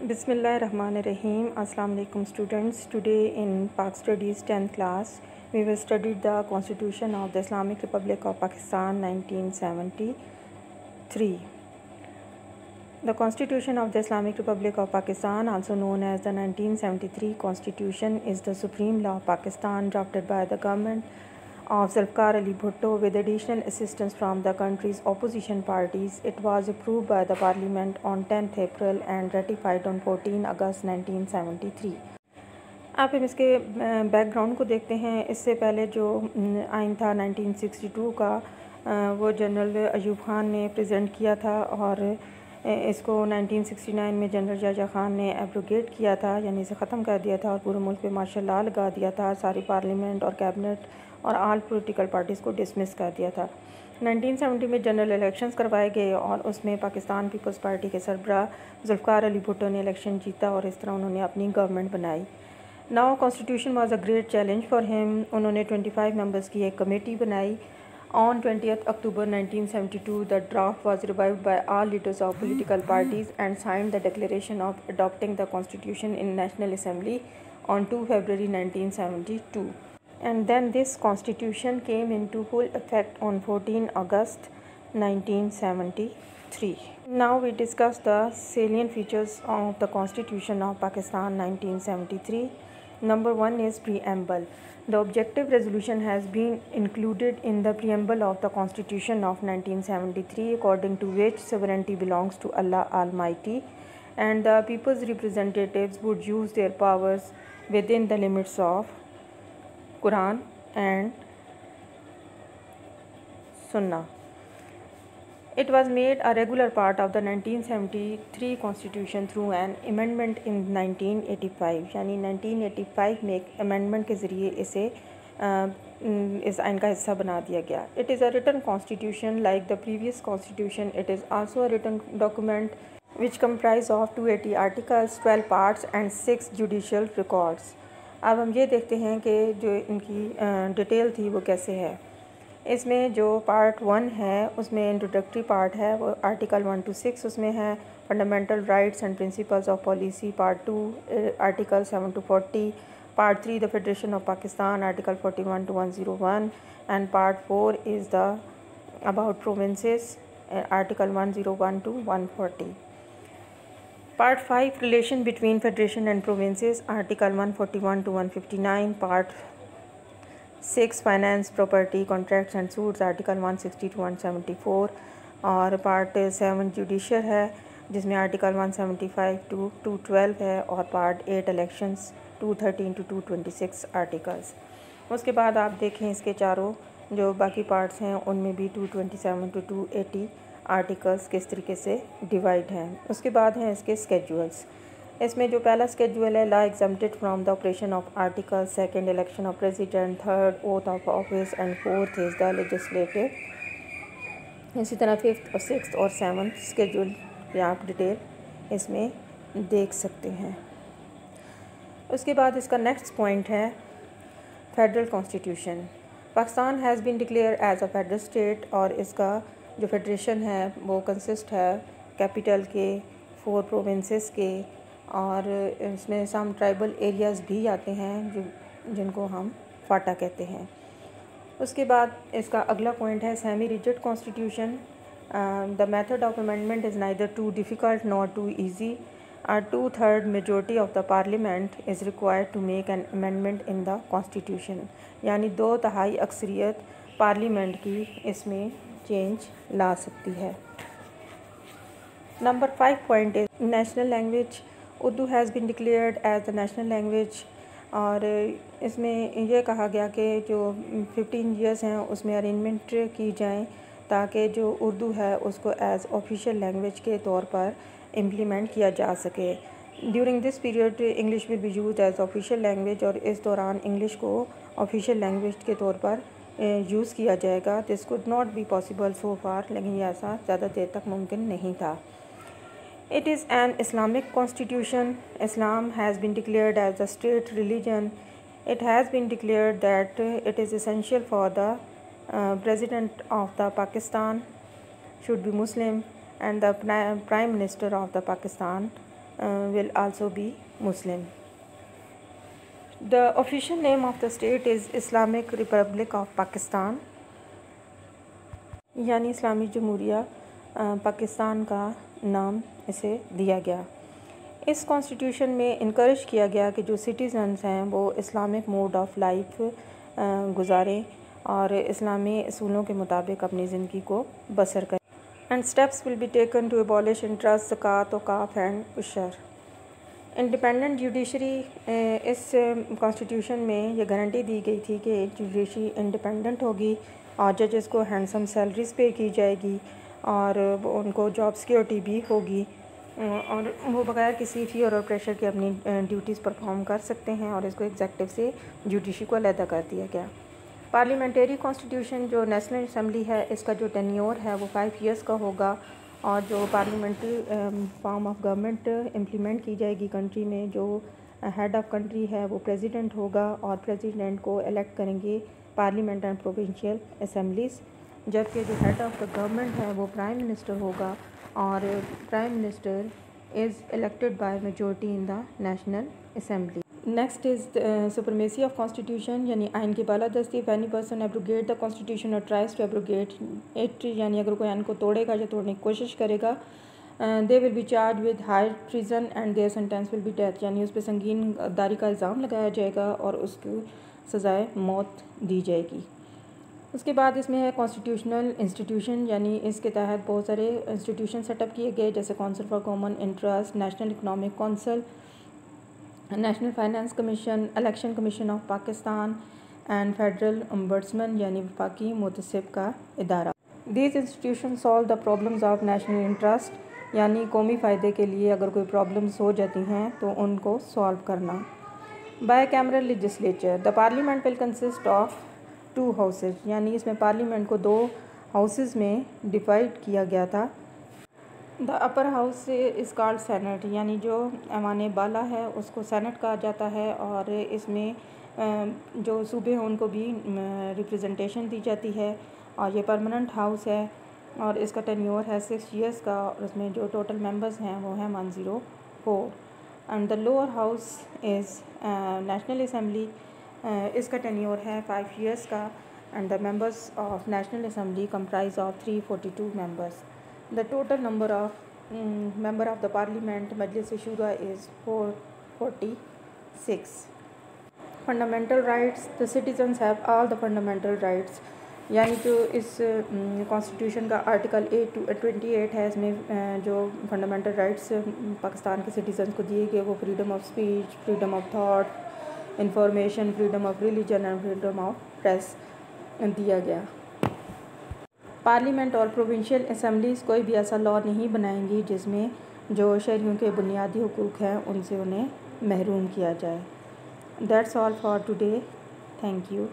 Bismillahirrahmanirrahim. Assalamu alaikum students. Today in Pak Studies 10th class, we will study the Constitution of the Islamic Republic of Pakistan 1973. The Constitution of the Islamic Republic of Pakistan, also known as the 1973 Constitution, is the supreme law of Pakistan drafted by the government of Zulfikar Ali Bhutto with additional assistance from the country's opposition parties. It was approved by the parliament on 10th April and ratified on 14 August 1973. आप हम इसके background को देखते हैं इससे पहले जो आइन था 1962 का वो जनरल अयूब खान ने प्रेजेंट किया था और इसको 1969 में जनरल जाजा खान ने एब्रोगेट किया था, यानी इसे ख़त्म कर दिया था और पूरे मुल्क पे मार्शल लॉ लगा दिया था, सारी पार्लियामेंट और कैबिनेट और आल पॉलिटिकल पार्टीज़ को डिसमिस कर दिया था। 1970 में जनरल इलेक्शंस करवाए गए और उसमें पाकिस्तान पीपल्स पार्टी के सरबरा जुल्फ़ार अली भुट्टो ने इलेक्शन जीता और इस तरह उन्होंने अपनी गवर्नमेंट बनाई। Now constitution was a great challenge for him. उन्होंने 25 मेंबर्स की एक कमेटी बनाई। On 20th October 1972, the draft was revived by all leaders of political parties and signed the declaration of adopting the constitution in National Assembly on 2 February 1972. And then this constitution came into full effect on 14 August 1973. Now we discuss the salient features of the Constitution of Pakistan 1973 Number one is preamble. The objective resolution has been included in the preamble of the Constitution of 1973 according to which sovereignty belongs to Allah Almighty and the people's representatives would use their powers within the limits of Quran and Sunnah. It was made a regular part of the nineteen seventy three constitution through an amendment in nineteen eighty five यानी nineteen eighty five में एक amendment के ज़रिए इसे इस आइन का हिस्सा बना दिया गया। It is a written constitution like the previous constitution it is also a written document which comprise of two eighty articles twelve parts and six judicial records अब हम ये देखते हैं कि जो इनकी डिटेल थी वो कैसे है। इसमें जो पार्ट वन है, उसमें इंट्रोडक्टरी पार्ट है, वो आर्टिकल वन टू सिक्स उसमें है fundamental rights and principles of policy part two article seven to forty part three the federation of Pakistan article forty one to one zero one and part four is the about provinces article one zero one to one forty Part 5 Relation between Federation and Provinces, Article 141 to 159 Part 6 Finance, Property, Contracts and Suits Article 160 to 174 और part seven judicial है जिसमें article 175 to 212 है और part eight elections 213 to 226 articles उसके बाद आप देखें इसके चारों जो बाकी पार्ट्स हैं उनमें भी 227 टू 280 आर्टिकल्स किस तरीके से डिवाइड हैं। उसके बाद हैं इसके स्केजुअल्स इसमें जो पहला स्केजुअल है law exempted from the operation of article second election of president third oath of office and fourth is the legislative इसी तरह फिफ्थ और सिक्स और सेवन्थ स्केजुअल या आप डिटेल इसमें देख सकते हैं। उसके बाद इसका नेक्स्ट पॉइंट है federal constitution Pakistan has been declare as a federal state और इसका जो फेडरेशन है, वो कंसिस्ट है कैपिटल के फोर प्रोविंसेस के और इसमें सम ट्राइबल एरियाज़ भी आते हैं जो जिनको हम फाटा कहते हैं। उसके बाद इसका अगला पॉइंट है semi rigid constitution the method of amendment is neither too difficult not too easy are two third majority of the parliament is required to make an amendment in the constitution यानी दो तहाई अक्सरियत parliament की इसमें change ला सकती है। Number five point is national language Urdu has been declared as the national language और इसमें यह कहा गया कि जो फिफ्टीन ईयर्स हैं, उसमें अरेंजमेंट की जाए ताकि जो उर्दू है, उसको एज़ ऑफिशियल लैंग्वेज के तौर पर इम्प्लीमेंट किया जा सके। During this period English will be use as official language और इस दौरान इंग्लिश को ऑफिशियल लैंग्वेज के तौर पर यूज़ किया जाएगा। This could not be possible so far लेकिन ये ऐसा ज़्यादा देर तक मुमकिन नहीं था। It is an Islamic constitution Islam has been declared as a state religion it has been declared that it is essential for the uh, president of the Pakistan should be Muslim and the prime minister of the Pakistan will also be Muslim. The official name of the state is Islamic Republic of Pakistan यानी इस्लामी जमहूरिया पाकिस्तान का नाम इसे दिया गया। इस कॉन्स्टिट्यूशन में इनक्रेज किया गया कि जो सिटीज़न्स हैं, वो इस्लामिक मोड ऑफ़ लाइफ गुजारें और इस्लामी असूलों के मुताबिक अपनी ज़िंदगी को बसर करें। And steps will be taken to abolish interest ज़क़़त वकाफ़ एंड उशर इंडिपेंडेंट जुडिशरी इस कॉन्स्टिट्यूशन में ये गारंटी दी गई थी कि जुडिशरी इंडिपेंडेंट होगी और जजेस को हैंडसम सैलरीज पे की जाएगी। और उनको जॉब सिक्योरिटी भी होगी। और वो बगैर किसी फीयर और प्रेशर के अपनी ड्यूटीज़ परफॉर्म कर सकते हैं और इसको एग्जेक्टिव से जुडिशरी को अलहदा कर दिया गया पार्लियामेंट्री कॉन्स्टिट्यूशन जो नेशनल असम्बली है, इसका जो टेन्योर है, वो फाइव ईयर्स का होगा और जो parliamentary form of government implement की जाएगी कंट्री में, जो हेड ऑफ़ कंट्री है, वो प्रेसिडेंट होगा और प्रेसिडेंट को इलेक्ट करेंगे पार्लियामेंट एंड प्रोविंशियल असम्बलीज़ जबकि जो हेड ऑफ़ द गवर्नमेंट है, वो प्राइम मिनिस्टर होगा और prime minister is elected by majority in the national assembly next is supremacy of constitution यानी आइन की बालादस्ती। If any person abrogate the constitution और ट्राइज टू एब्रोगेट इट यानी अगर कोई आइन को तोड़ेगा या तोड़ने की कोशिश करेगा they will be charge with high treason and their sentence will be death यानी उस पर संगीन दारी का इल्ज़ाम लगाया जाएगा और उसकी सज़ाए मौत दी जाएगी। उसके बाद इसमें है कॉन्स्टिट्यूशनल इंस्टीट्यूशन यानी इसके तहत बहुत सारे इंस्टीट्यूशन सेटअप किए गए, जैसे council for common interest national economic council national finance commission election commission of Pakistan and federal ombudsman यानी वफाकी मुतसिब का इदारा। These institution solve the problems of national interest यानी कौमी फ़ायदे के लिए अगर कोई प्रॉब्लम्स हो जाती हैं तो उनको सॉल्व करना। Bicameral legislature the parliament will consist of two houses यानी इसमें पार्लियामेंट को दो हाउसेज में डिवाइड किया गया था। The upper house is called senate यानी जो ऐवान बाला है, उसको सेनेट कहा जाता है, और इसमें जो सूबे हैं, उनको भी रिप्रेजेंटेशन दी जाती है, और ये परमानेंट हाउस है, और इसका टेन्योर है सिक्स ईयर्स का, और उसमें जो टोटल मेंबर्स हैं, वो हैं one zero four and the lower house is national assembly इसका टेन्योर है फाइव ईयर्स का and the members of national assembly comprise of three forty two members The total number of um, member of the parliament Majlis Shura is 446. Fundamental rights the citizens have all the fundamental rights यानी जो इस constitution का article to twenty eight है इसमें जो fundamental rights Pakistan के citizen को दिए गए वो freedom of speech freedom of thought information freedom of religion and freedom of press दिया गया। पार्लियामेंट और प्रोविंशियल असम्बलीज़ कोई भी ऐसा लॉ नहीं बनाएँगी जिसमें जो शहरीों के बुनियादी हकूक़ हैं, उनसे उन्हें महरूम किया जाए। That's all for today thank you